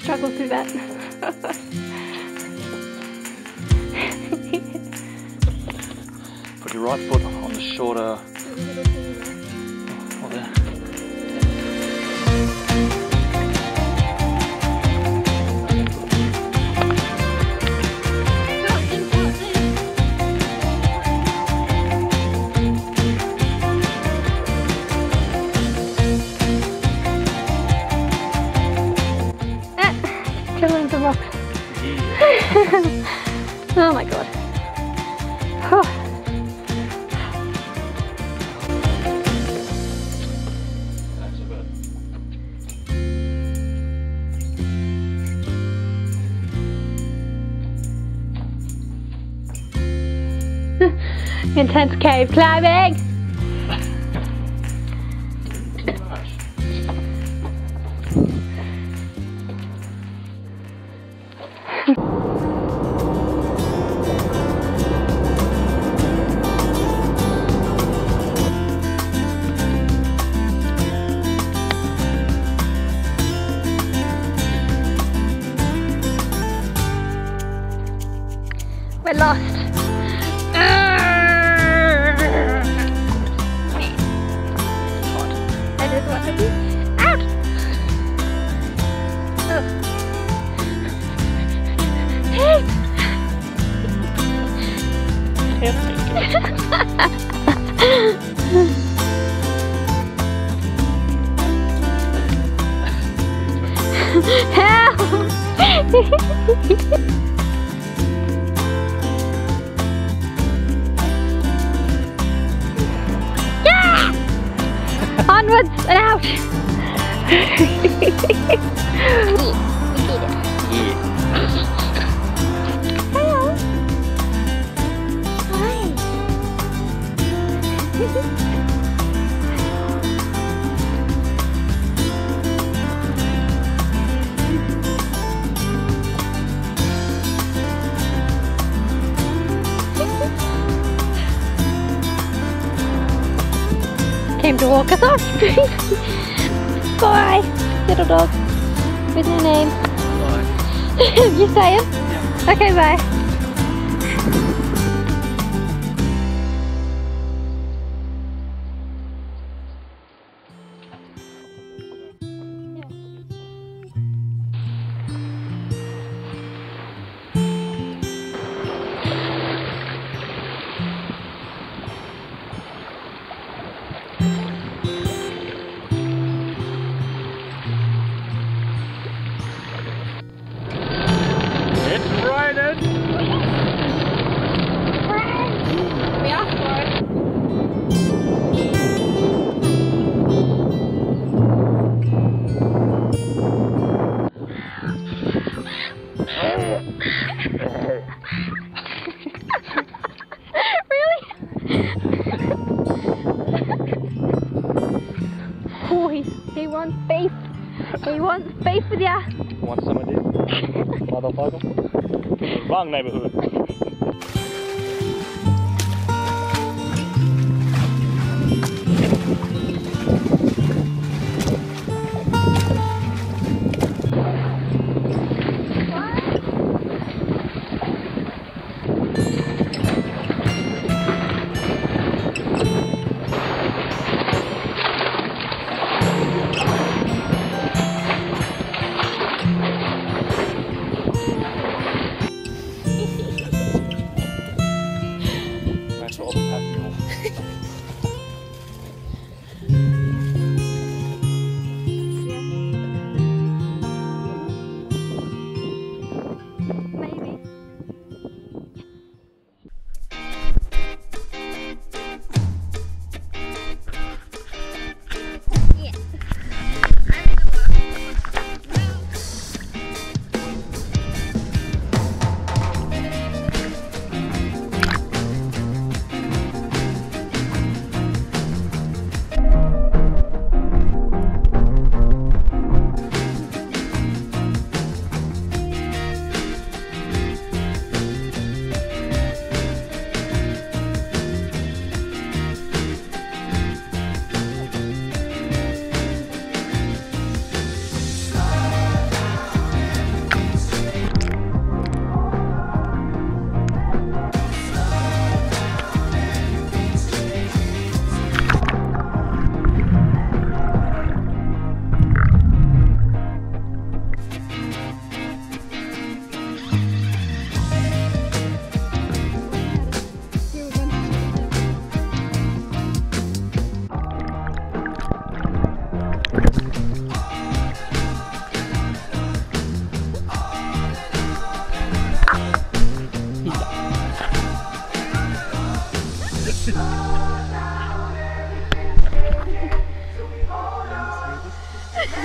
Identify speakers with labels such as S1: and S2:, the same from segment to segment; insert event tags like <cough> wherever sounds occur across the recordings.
S1: struggle through that.
S2: Put your right foot on the shorter. <laughs> oh
S1: my god. <laughs> Intense cave climbing. Lost. I just want to be out. Help! <laughs> Onwards and out! <laughs> To walk us off. <laughs> Bye, little dog. What's your name?
S2: Bye. <laughs>
S1: you say it? Okay, bye. He, wants beef. He wants beef with ya.
S2: Want some of this? <laughs> Motherfucker. Wrong neighborhood.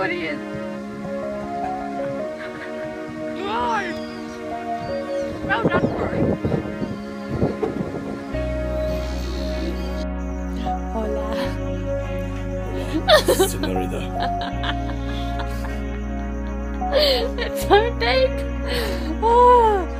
S3: My god, he is. Well done, Corey.
S1: Hola.
S2: Senorita.
S1: It's so deep. Oh.